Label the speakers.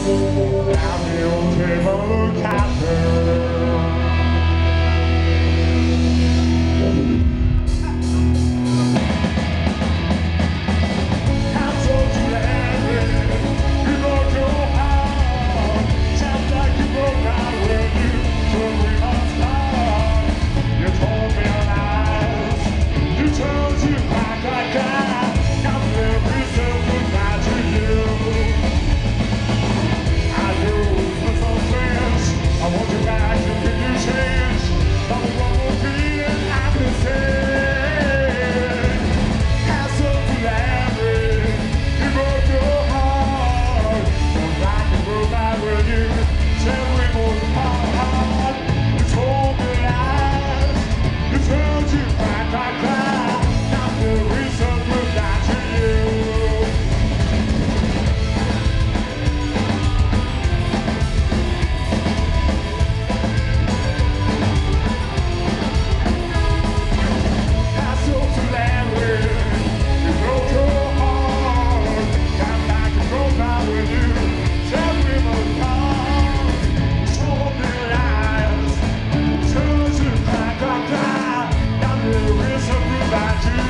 Speaker 1: Now you take a look at her. felicidade.